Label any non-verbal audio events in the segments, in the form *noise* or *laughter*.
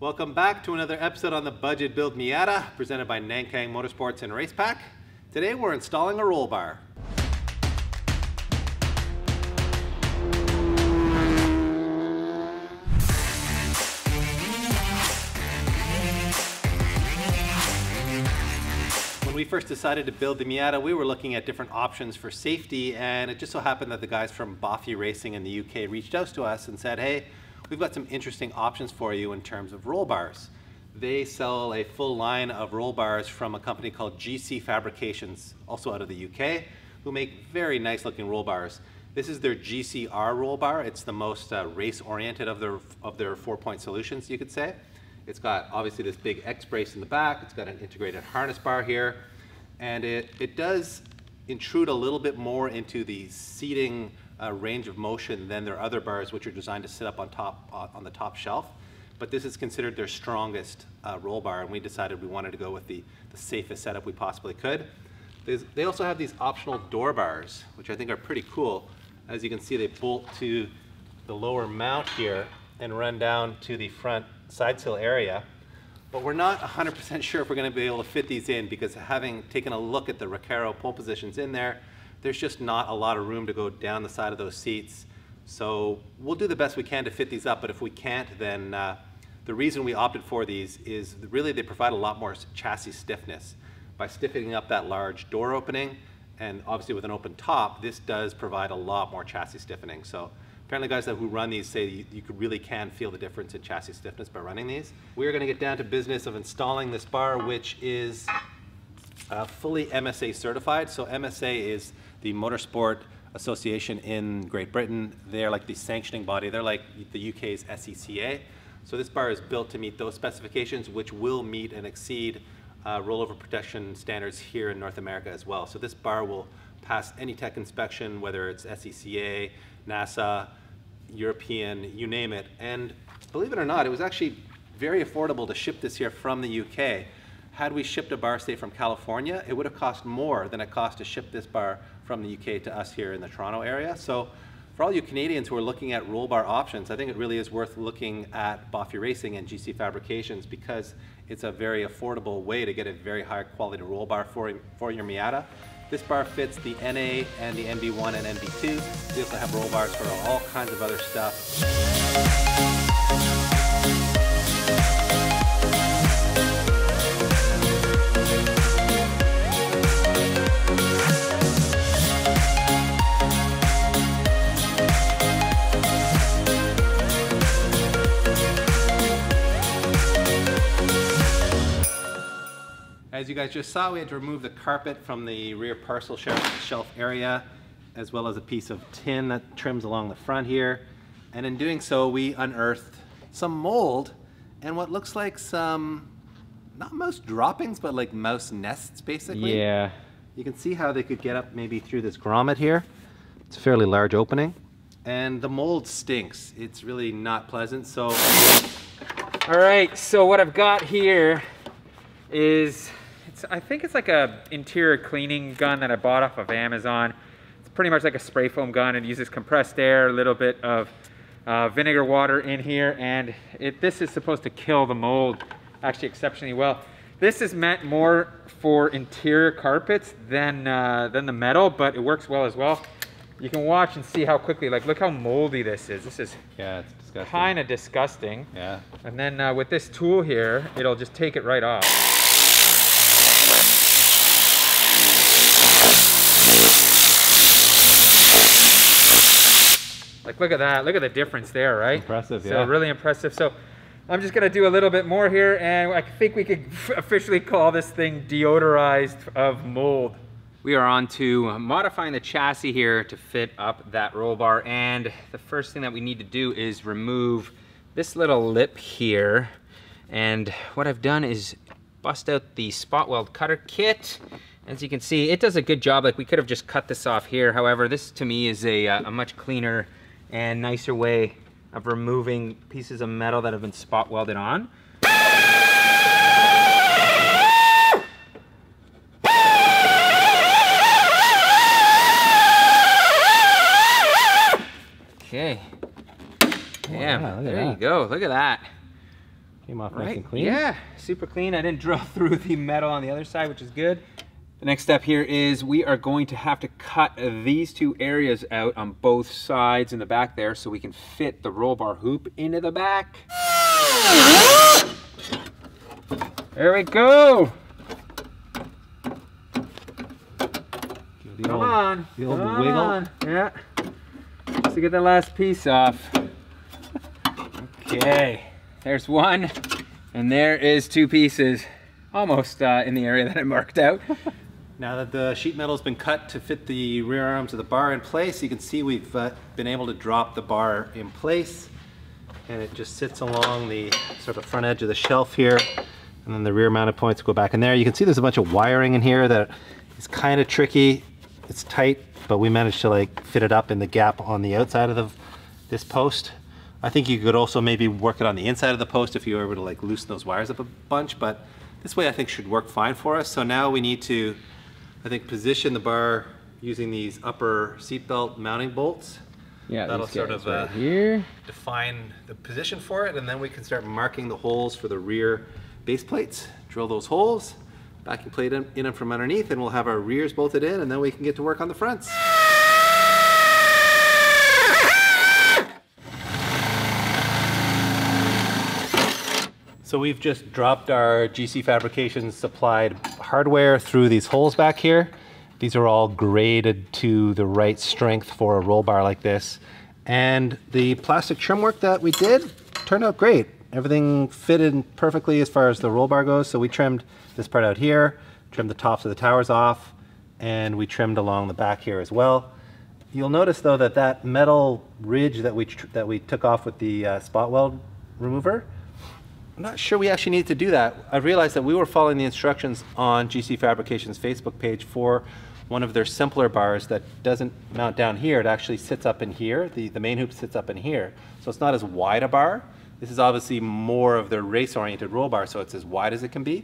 Welcome back to another episode on the Budget Build Miata, presented by Nankang Motorsports and Racepak. Today we're installing a roll bar. When we first decided to build the Miata, we were looking at different options for safety, and it just so happened that the guys from BOFI Racing in the UK reached out to us and said, hey, we've got some interesting options for you in terms of roll bars. They sell a full line of roll bars from a company called GC Fabrications, also out of the UK, who make very nice looking roll bars. This is their GCR roll bar. It's the most uh, race oriented of their, of their four point solutions, you could say. It's got obviously this big X brace in the back. It's got an integrated harness bar here. And it, it does intrude a little bit more into the seating uh, range of motion than their other bars, which are designed to sit up on top uh, on the top shelf. But this is considered their strongest uh, roll bar, and we decided we wanted to go with the, the safest setup we possibly could. There's, they also have these optional door bars, which I think are pretty cool. As you can see, they bolt to the lower mount here and run down to the front side sill area. But we're not 100% sure if we're going to be able to fit these in because having taken a look at the Recaro pole positions in there, there's just not a lot of room to go down the side of those seats. So we'll do the best we can to fit these up, but if we can't, then uh, the reason we opted for these is really they provide a lot more chassis stiffness. By stiffening up that large door opening, and obviously with an open top, this does provide a lot more chassis stiffening. So apparently guys that who run these say you, you really can feel the difference in chassis stiffness by running these. We're gonna get down to business of installing this bar, which is uh, fully MSA certified. So MSA is the Motorsport Association in Great Britain. They're like the sanctioning body. They're like the UK's SCCA. So this bar is built to meet those specifications, which will meet and exceed uh, rollover protection standards here in North America as well. So this bar will pass any tech inspection, whether it's SCCA, NASA, European, you name it. And believe it or not, it was actually very affordable to ship this here from the UK. Had we shipped a bar, say, from California, it would have cost more than it cost to ship this bar from the UK to us here in the Toronto area. So for all you Canadians who are looking at roll bar options, I think it really is worth looking at BOFI Racing and GC Fabrications because it's a very affordable way to get a very high quality roll bar for, for your Miata. This bar fits the NA and the NB1 and NB2. We also have roll bars for all kinds of other stuff. As you guys just saw, we had to remove the carpet from the rear parcel shelf area, as well as a piece of tin that trims along the front here. And in doing so, we unearthed some mold and what looks like some, not mouse droppings, but like mouse nests, basically. Yeah. You can see how they could get up maybe through this grommet here. It's a fairly large opening. And the mold stinks. It's really not pleasant, so. All right, so what I've got here is it's, I think it's like a interior cleaning gun that I bought off of Amazon. It's pretty much like a spray foam gun. It uses compressed air, a little bit of uh, vinegar water in here, and it, this is supposed to kill the mold actually exceptionally well. This is meant more for interior carpets than, uh, than the metal, but it works well as well. You can watch and see how quickly, like look how moldy this is. This is yeah, it's disgusting. kind of disgusting. Yeah. And then uh, with this tool here, it'll just take it right off. Like, look at that. Look at the difference there, right? Impressive, so yeah. really impressive. So I'm just gonna do a little bit more here and I think we could *laughs* officially call this thing deodorized of mold. We are on to modifying the chassis here to fit up that roll bar. And the first thing that we need to do is remove this little lip here. And what I've done is bust out the spot weld cutter kit. As you can see, it does a good job. Like we could have just cut this off here. However, this to me is a, uh, a much cleaner and nicer way of removing pieces of metal that have been spot welded on. Okay. Damn, wow, there that. you go. Look at that. Came off nice and clean. Yeah, super clean. I didn't *laughs* drill through the metal on the other side, which is good. The next step here is we are going to have to cut these two areas out on both sides in the back there so we can fit the roll bar hoop into the back. There we go. The Come old- on. the old Come wiggle. on. Yeah. Just to get the last piece off. Okay. There's one. And there is two pieces. Almost uh, in the area that I marked out. Now that the sheet metal's been cut to fit the rear arms of the bar in place, you can see we've uh, been able to drop the bar in place and it just sits along the sort of front edge of the shelf here and then the rear mounted points go back in there. You can see there's a bunch of wiring in here that is kind of tricky. It's tight, but we managed to like fit it up in the gap on the outside of the, this post. I think you could also maybe work it on the inside of the post if you were able to like loosen those wires up a bunch, but this way I think should work fine for us. So now we need to, I think, position the bar using these upper seatbelt mounting bolts. Yeah, That'll these sort of, right uh, here. Define the position for it, and then we can start marking the holes for the rear base plates. Drill those holes, backing plate in, in them from underneath, and we'll have our rears bolted in, and then we can get to work on the fronts. So we've just dropped our GC Fabrications supplied hardware through these holes back here. These are all graded to the right strength for a roll bar like this. And the plastic trim work that we did turned out great. Everything fitted perfectly as far as the roll bar goes. So we trimmed this part out here, trimmed the tops of the towers off, and we trimmed along the back here as well. You'll notice though that that metal ridge that we, that we took off with the uh, spot weld remover, I'm not sure we actually need to do that. I realized that we were following the instructions on GC Fabrication's Facebook page for one of their simpler bars that doesn't mount down here. It actually sits up in here. The, the main hoop sits up in here. So it's not as wide a bar. This is obviously more of the race-oriented roll bar, so it's as wide as it can be.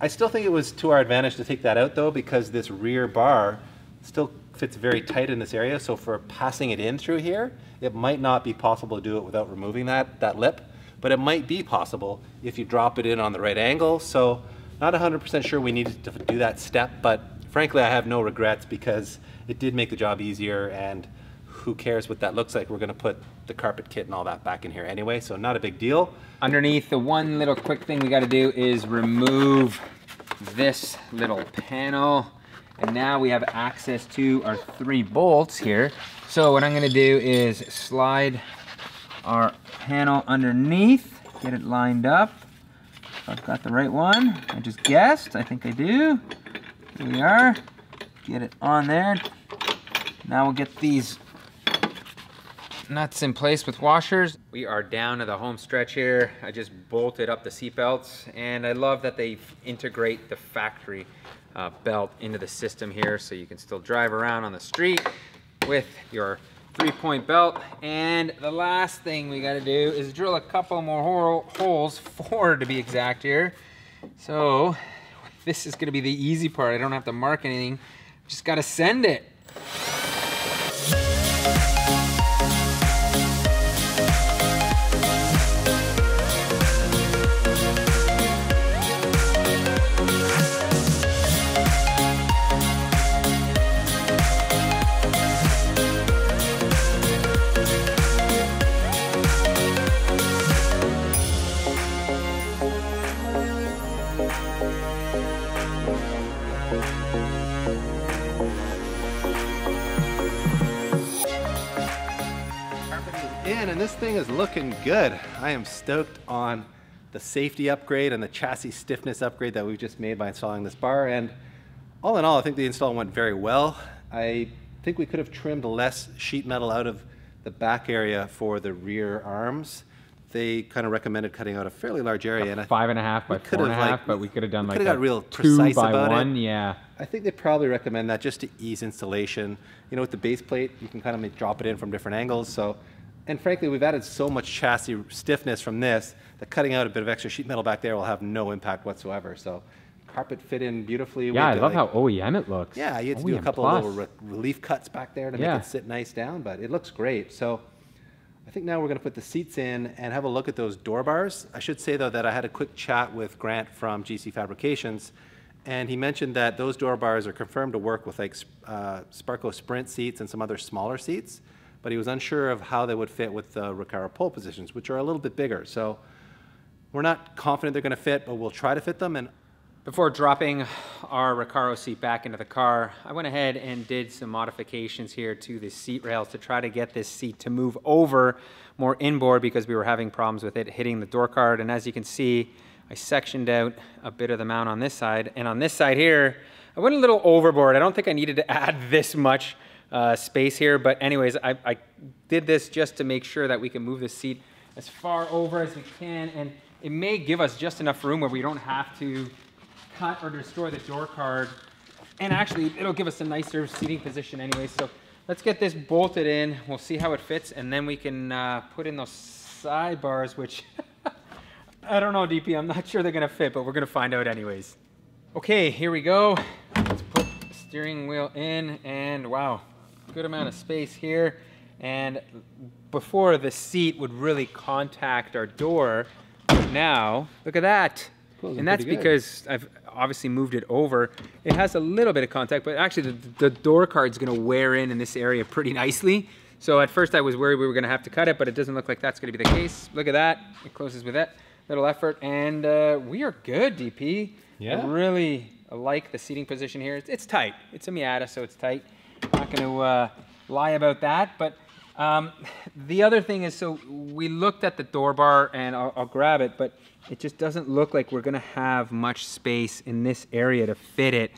I still think it was to our advantage to take that out though, because this rear bar still fits very tight in this area. So for passing it in through here, it might not be possible to do it without removing that, that lip but it might be possible if you drop it in on the right angle. So not 100% sure we needed to do that step, but frankly, I have no regrets because it did make the job easier and who cares what that looks like? We're gonna put the carpet kit and all that back in here anyway, so not a big deal. Underneath, the one little quick thing we gotta do is remove this little panel. And now we have access to our three bolts here. So what I'm gonna do is slide our panel underneath, get it lined up. I've got the right one. I just guessed, I think I do. Here we are. Get it on there. Now we'll get these nuts in place with washers. We are down to the home stretch here. I just bolted up the seat belts and I love that they integrate the factory uh, belt into the system here so you can still drive around on the street with your three-point belt. And the last thing we gotta do is drill a couple more holes, four to be exact here. So this is gonna be the easy part. I don't have to mark anything. Just gotta send it. This thing is looking good. I am stoked on the safety upgrade and the chassis stiffness upgrade that we've just made by installing this bar. And all in all, I think the install went very well. I think we could have trimmed less sheet metal out of the back area for the rear arms. They kind of recommended cutting out a fairly large area. and I Five and a half by four and a have, like- but we could have done like could have a got real two precise by about it. one. Yeah. I think they probably recommend that just to ease installation. You know, with the base plate, you can kind of make, drop it in from different angles. So, and frankly, we've added so much chassis stiffness from this that cutting out a bit of extra sheet metal back there will have no impact whatsoever. So, carpet fit in beautifully. Yeah, I love like- how OEM it looks. Yeah, you had to do a couple plus. of little re- relief cuts back there to Yeah. make it sit nice down, but it looks great. So, I think now we're going to put the seats in and have a look at those door bars. I should say, though, that I had a quick chat with Grant from GC Fabrications, and he mentioned that those door bars are confirmed to work with like uh, Sparco Sprint seats and some other smaller seats, but he was unsure of how they would fit with the Recaro pole positions, which are a little bit bigger. So we're not confident they're going to fit, but we'll try to fit them. And before dropping our Recaro seat back into the car, I went ahead and did some modifications here to the seat rails to try to get this seat to move over more inboard because we were having problems with it hitting the door card. And as you can see, I sectioned out a bit of the mount on this side. And on this side here, I went a little overboard. I don't think I needed to *laughs* add this much uh, space here. But anyways, I, I did this just to make sure that we can move the seat as far over as we can. And it may give us just enough room where we don't have to cut or destroy the door card. And actually, it'll give us a nicer seating position anyway. So let's get this bolted in. We'll see how it fits, and then we can uh, put in those sidebars, which *laughs* I don't know, DP. I'm not sure they're gonna fit, but we're gonna find out anyways. Okay, here we go. Let's put steering wheel in, and wow, good amount of space here. And before the seat would really contact our door, now, look at that. and that's because I've obviously moved it over. It has a little bit of contact, but actually the, the door card's gonna wear in in this area pretty nicely. So at first I was worried we were gonna have to cut it, but it doesn't look like that's gonna be the case. Look at that, it closes with that little effort, and uh, we are good, DP. Yeah. I really like the seating position here. It's, it's, tight. It's a Miata, so it's tight. Not gonna uh, lie about that, but um, the other thing is, so we looked at the door bar, and I'll, I'll grab it, but it just doesn't look like we're gonna have much space in this area to fit it.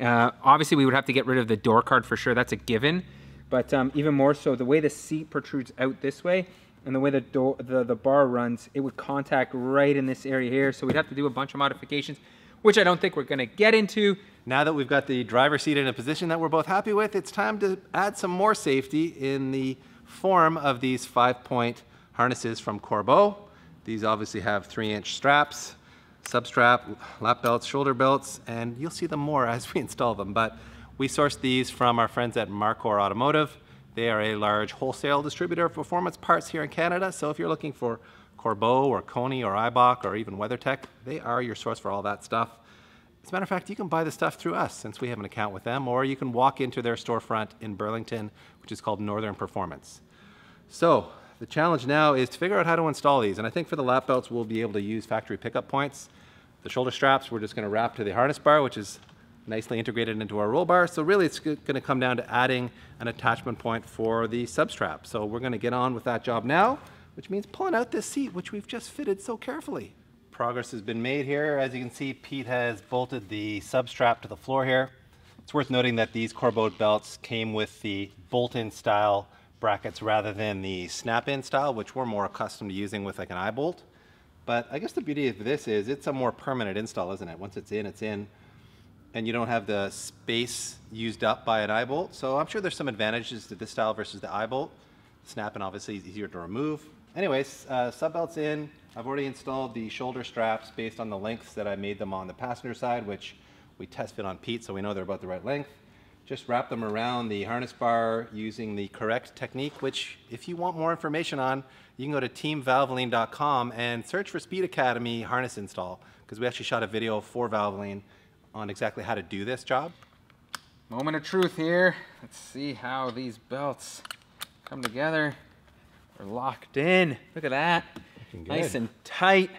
Uh, obviously, we would have to get rid of the door card for sure. That's a given. But um, even more so, the way the seat protrudes out this way and the way the, door, the, the bar runs, it would contact right in this area here. So we'd have to do a bunch of modifications, which I don't think we're going to get into. Now that we've got the driver seat in a position that we're both happy with, it's time to add some more safety in the form of these five-point harnesses from Corbeau. These obviously have three-inch straps, substrap, lap belts, shoulder belts, and you'll see them more *laughs* as we install them. But we sourced these from our friends at Marcor Automotive. They are a large wholesale distributor of performance parts here in Canada. So if you're looking for Corbeau or Koni or Eibach or even WeatherTech, they are your source for all that stuff. As a matter of fact, you can buy the stuff through us since we have an account with them, or you can walk into their storefront in Burlington, which is called Northern Performance. So the challenge now is to figure out how to install these. And I think for the lap belts, we'll be able to use factory pickup points. The shoulder straps, we're just gonna wrap to the harness bar, which is nicely integrated into our roll bar. So really it's gonna come down to adding an attachment point for the substrap. So we're gonna get on with that job now, which means pulling out this seat, which we've just fitted so carefully. Progress has been made here. As you can see, Pete has bolted the substrap to the floor here. It's worth noting that these Corbeau belts came with the bolt-in style brackets rather than the snap-in style, which we're more accustomed to using with like an eye bolt. But I guess the beauty of this is it's a more permanent install, isn't it? Once it's in, it's in. And you don't have the space used up by an eye bolt. So I'm sure there's some advantages to this style versus the eye bolt. Snap-in obviously is easier to remove. Anyways, uh, sub belts in. I've already installed the shoulder straps based on the lengths that I made them on the passenger side, which we test fit on Pete, so we know they're about the right length just wrap them around the harness bar using the correct technique, which if you want more information on, you can go to teamvalvoline.com and search for Speed Academy harness install, because we actually shot a video for Valvoline on exactly how to do this job. Moment of truth here. Let's see how these belts come together. We're locked in. Look at that. Nice and tight.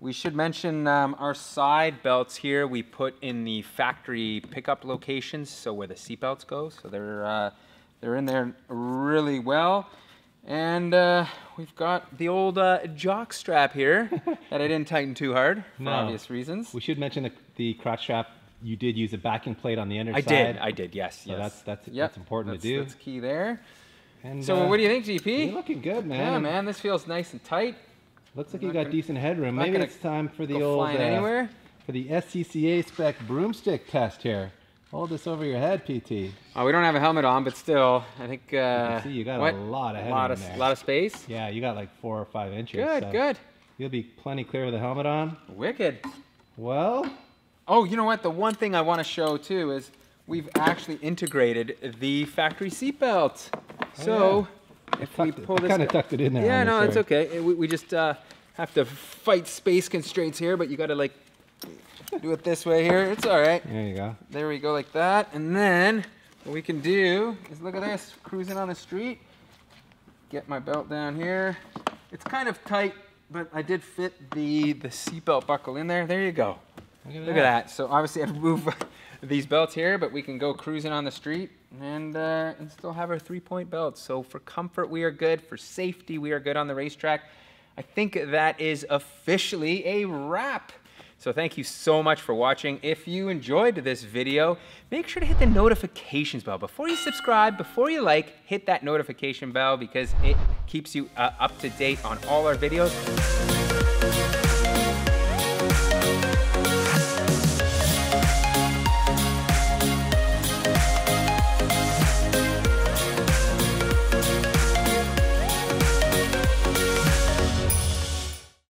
We should mention um, our side belts here we put in the factory pickup locations, so where the seat belts go. So they're, uh, they're in there really well. And uh, we've got the old uh, jock strap here *laughs* that I didn't tighten too hard for no. obvious reasons. We should mention the, the crotch strap. You did use a backing plate on the inner I. I did, I did, yes. So yes. that's, that's, yep. that's important that's, to do. That's key there. And, so uh, what do you think, GP? You're looking good, man. Yeah, man, this feels nice and tight. Looks like you got decent headroom. Maybe it's time for the old uh, anywhere. for the SCCA spec broomstick test here. Hold this over your head, PT. Oh, we don't have a helmet on, but still, I think. Uh, you see, you got what? a lot of headroom lot of, there. lot of space. Yeah, you got like four or five inches. Good, so good. You'll be plenty clear with the helmet on. Wicked. Well. Oh, you know what? The one thing I want to show too is we've actually integrated the factory seatbelt. Oh, so. Yeah if we it- pull I this. kinda tucked it in there Yeah, no, it's okay. We, we just uh, have to fight space constraints here, but you got to like do it this way here. It's all right. There you go. There we go, like that. And then what we can do is look at this, cruising on the street. Get my belt down here. It's kind of tight, but I did fit the the seatbelt buckle in there. There you go. Look at Look at that. So obviously I have to move these belts here, but we can go cruising on the street and uh, and still have our three-point belts. So for comfort, we are good. For safety, we are good on the racetrack. I think that is officially a wrap. So thank you so much for watching. If you enjoyed this video, make sure to hit the notifications bell. Before you subscribe, before you like, hit that notification bell because it keeps you uh, up to date on all our videos.